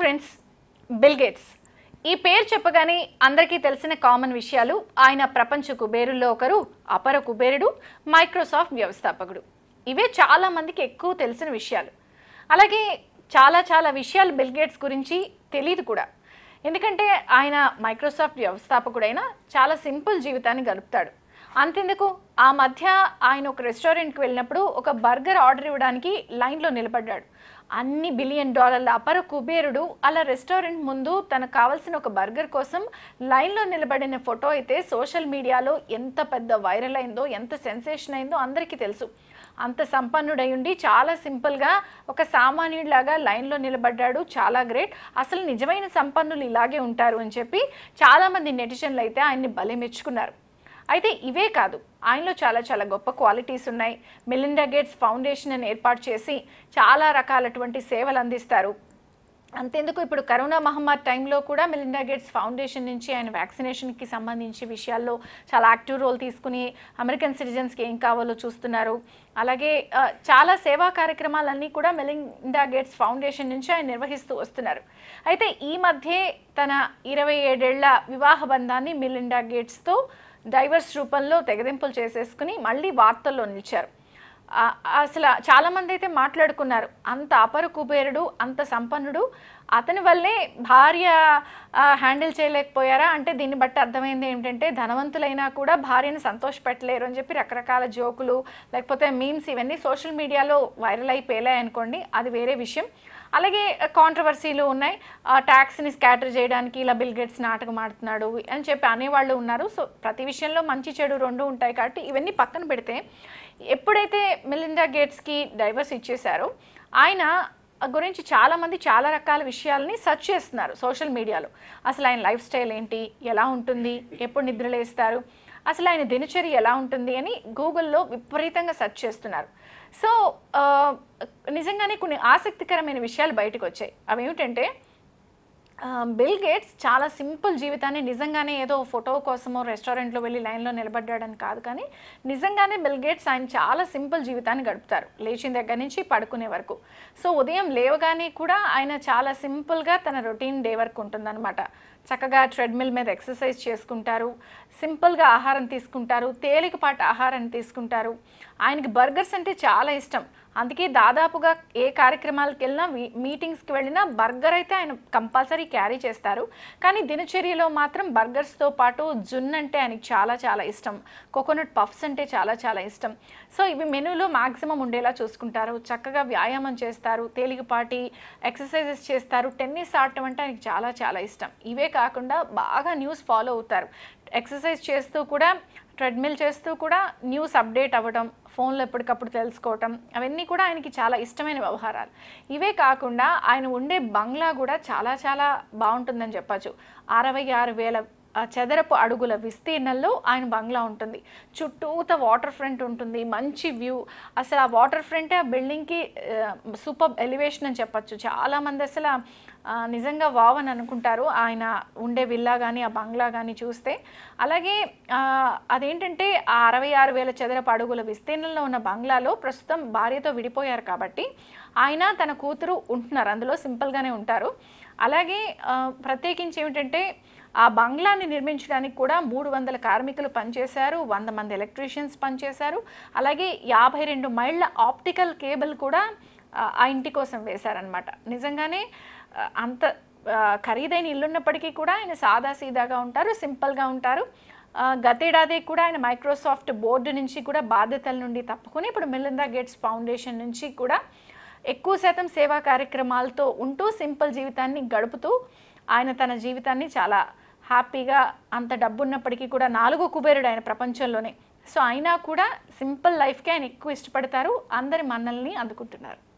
Friends Bill Gates ఈ పేరు చెప్పగానే అందరికీ తెలిసిన కామన్ విషయాలు ఆయన ప్రపంచ కుబేరుల్లో ఒకరు అపర కుబేరుడు మైక్రోసాఫ్ట్ వ్యవస్థాపకుడు. ఇవే చాలా మందికి ఎక్కువ తెలిసిన విషయాలు. అలాగే చాలా చాలా విషయాలు బిల్గేట్స్ గురించి తెలియదు కూడా. ఎందుకంటే ఆయన మైక్రోసాఫ్ట్ వ్యవస్థాపకుడైన చాలా సింపుల్ జీవితాన్ని గడుపుతాడు. అంతెందుకు? ఆ మధ్య ఆయన ఒక రెస్టారెంట్కి వెళ్ళినప్పుడు ఒక బర్గర్ ఆర్డర్ ఇవ్వడానికి లైన్లో నిలబడ్డాడు. అన్ని బిలియన్ డాలర్ల అపర కుబేరుడు అలా రెస్టారెంట్ ముందు తనకు కావాల్సిన ఒక బర్గర్ కోసం లైన్లో నిలబడిన ఫోటో అయితే సోషల్ మీడియాలో ఎంత పెద్ద వైరల్ అయిందో ఎంత సెన్సేషన్ అయిందో అందరికీ తెలుసు. అంత సంపన్నుడై ఉండి చాలా సింపుల్గా ఒక సామాన్యుడిలాగా లైన్లో నిలబడ్డాడు. చాలా గ్రేట్. అసలు నిజమైన సంపన్నులు ఇలాగే ఉంటారు అని చెప్పి చాలామంది నెటిజన్లు అయితే ఆయన్ని బలి మెచ్చుకున్నారు. అయితే ఇవే కాదు ఆయనలో చాలా చాలా గొప్ప క్వాలిటీస్ ఉన్నాయి. మిలిండా గేట్స్ ఫౌండేషన్ అని ఏర్పాటు చేసి చాలా రకాలటువంటి సేవలు అందిస్తారు. అంతెందుకు ఇప్పుడు కరోనా మహమ్మారి టైంలో కూడా మిలిండా గేట్స్ ఫౌండేషన్ నుంచి ఆయన వ్యాక్సినేషన్కి సంబంధించి విషయాల్లో చాలా యాక్టివ్ రోల్ తీసుకుని అమెరికన్ సిటిజన్స్కి ఏం కావాలో చూస్తున్నారు. అలాగే చాలా సేవా కార్యక్రమాలన్నీ కూడా మిలిండా గేట్స్ ఫౌండేషన్ నుంచి ఆయన నిర్వహిస్తూ వస్తున్నారు. అయితే ఈ మధ్యే తన ఇరవై ఏడేళ్ళ వివాహ బంధాన్ని మిలిండా గేట్స్తో డైవర్స్ రూపంలో తెగదింపులు చేసేసుకుని మళ్ళీ వార్తల్లో నిలిచారు. అసలు చాలామంది అయితే మాట్లాడుకున్నారు. అంత అపర కుబేరుడు అంత సంపన్నుడు అతని వల్లే భార్య హ్యాండిల్ చేయలేకపోయారా? అంటే దీన్ని బట్టి అర్థమైంది ఏంటంటే ధనవంతులైనా కూడా భార్యను సంతోషపెట్టలేరు అని చెప్పి రకరకాల జోకులు లేకపోతే మీమ్స్ ఇవన్నీ సోషల్ మీడియాలో వైరల్ అయిపోయాయి అనుకోండి అది వేరే విషయం. అలాగే కాంట్రవర్సీలు ఉన్నాయి. ఆ ట్యాక్స్ని స్కాటర్ చేయడానికి ఇలా బిల్ గేట్స్ నాటకం ఆడుతున్నాడు అని చెప్పి అనేవాళ్ళు ఉన్నారు. సో ప్రతి విషయంలో మంచి చెడు రెండు ఉంటాయి కాబట్టి ఇవన్నీ పక్కన పెడితే ఎప్పుడైతే మిలిండా గేట్స్కి డైవర్స్ ఇచ్చేశారో ఆయన గురించి చాలామంది చాలా రకాల విషయాలని సెర్చ్ చేస్తున్నారు సోషల్ మీడియాలో అసలు ఆయన లైఫ్ స్టైల్ ఏంటి? ఎలా ఉంటుంది? ఎప్పుడు నిద్రలేస్తారు అసలు ఆయన దినచర్య ఎలా ఉంటుంది? అని గూగుల్లో విపరీతంగా సెర్చ్ చేస్తున్నారు. సో నిజంగానే కొన్ని ఆసక్తికరమైన విషయాలు బయటకు వచ్చాయి అవి ఏమిటంటే బిల్ గేట్స్ చాలా సింపుల్ జీవితాన్ని నిజంగానే ఏదో ఫోటో కోసమో రెస్టారెంట్లో వెళ్ళి లైన్లో నిలబడ్డాడని కాదు కానీ నిజంగానే బిల్ గేట్స్ ఆయన చాలా సింపుల్ జీవితాన్ని గడుపుతారు లేచిన దగ్గర నుంచి పడుకునే వరకు. సో ఉదయం లేవగానే కూడా ఆయన చాలా సింపుల్గా తన రొటీన్ డే వర్క్ ఉంటుందన్నమాట. చక్కగా ట్రెడ్మిల్ మీద ఎక్సర్సైజ్ చేసుకుంటారు సింపుల్గా ఆహారం తీసుకుంటారు తేలికపాటి ఆహారాన్ని తీసుకుంటారు. ఆయనకి బర్గర్స్ అంటే చాలా ఇష్టం. అందుకే దాదాపుగా ఏ కార్యక్రమాలకు వెళ్ళినా మీ- మీటింగ్స్కి వెళ్ళినా బర్గర్ అయితే ఆయన కంపల్సరీ క్యారీ చేస్తారు. కానీ దినచర్యలో మాత్రం బర్గర్స్తో పాటు జున్ అంటే ఆయనకి చాలా చాలా ఇష్టం. కోకోనట్ పఫ్స్ అంటే చాలా చాలా ఇష్టం. సో ఇవి మెనూలో మాక్సిమం ఉండేలా చూసుకుంటారు. చక్కగా వ్యాయామం చేస్తారు తేలికపాటి ఎక్సర్సైజెస్ చేస్తారు. టెన్నిస్ ఆడటం అంటే ఆయనకి చాలా చాలా ఇష్టం. ఇవే కాకుండా బాగా న్యూస్ ఫాలో అవుతారు. ఎక్సర్సైజ్ చేస్తూ కూడా ట్రెడ్మిల్ చేస్తూ కూడా న్యూస్ అప్డేట్ అవ్వడం ఫోన్లో ఎప్పటికప్పుడు తెలుసుకోవటం అవన్నీ కూడా ఆయనకి చాలా ఇష్టమైన వ్యవహారాలు. ఇవే కాకుండా ఆయన ఉండే బంగ్లా కూడా చాలా చాలా బాగుంటుందని చెప్పచ్చు. అరవై ఆరు వేల చదరపు అడుగుల విస్తీర్ణంలో ఆయన బంగ్లా ఉంటుంది. చుట్టూత వాటర్ ఫ్రంట్ ఉంటుంది. మంచి వ్యూ. అసలు ఆ వాటర్ ఫ్రంటే ఆ బిల్డింగ్కి సూపర్ ఎలివేషన్ అని చెప్పచ్చు. చాలామంది అసలు నిజంగా వావ్ అని అనుకుంటారు. ఆయన ఉండే విల్లా కానీ ఆ బంగ్లా కానీ చూస్తే. అలాగే అదేంటంటే ఆ అరవై ఆరు వేల చదరపు అడుగుల విస్తీర్ణంలో ఉన్న బంగ్లాలో ప్రస్తుతం భార్యతో విడిపోయారు కాబట్టి ఆయన తన కూతురు ఉంటున్నారు. అందులో సింపుల్గానే ఉంటారు. అలాగే ప్రత్యేకించి ఏమిటంటే ఆ బంగ్లాని నిర్మించడానికి కూడా మూడు వందల కార్మికులు పనిచేశారు వంద మంది ఎలక్ట్రీషియన్స్ పనిచేశారు. అలాగే యాభై రెండు మైళ్ళ ఆప్టికల్ కేబుల్ కూడా ఆ, ఇంటి కోసం వేశారనమాట నిజంగానే అంత ఖరీదైన ఇల్లున్నప్పటికీ కూడా ఆయన సాదా సీదాగా ఉంటారు సింపుల్గా ఉంటారు. గతేడాది కూడా ఆయన మైక్రోసాఫ్ట్ బోర్డు నుంచి కూడా బాధ్యతల నుండి తప్పుకొని ఇప్పుడు మిలిందా గేట్స్ ఫౌండేషన్ నుంచి కూడా ఎక్కువ శాతం సేవా కార్యక్రమాలతో ఉంటూ సింపుల్ జీవితాన్ని గడుపుతూ ఆయన తన జీవితాన్ని చాలా హ్యాపీగా అంత డబ్బు ఉన్నప్పటికీ కూడా నాలుగో కుబేరుడు ఆయన ప్రపంచంలోనే. సో అయినా కూడా సింపుల్ లైఫ్కే ఆయన ఎక్కువ ఇష్టపడతారు. అందరి మన్నల్ని అందుకుంటున్నారు.